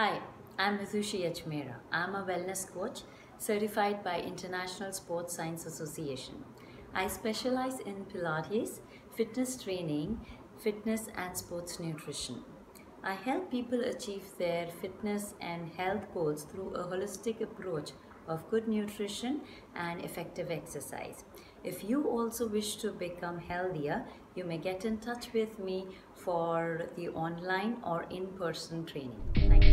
Hi, I'm Mitushi Ajmera. I'm a wellness coach certified by International Sports Science Association. I specialize in Pilates, fitness training, fitness and sports nutrition. I help people achieve their fitness and health goals through a holistic approach of good nutrition and effective exercise. If you also wish to become healthier, you may get in touch with me for the online or in person training.